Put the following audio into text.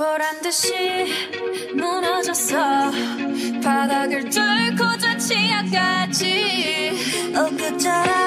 보란 듯이 무너졌어. 바닥을 뚫고 저 치아까지 엊그처럼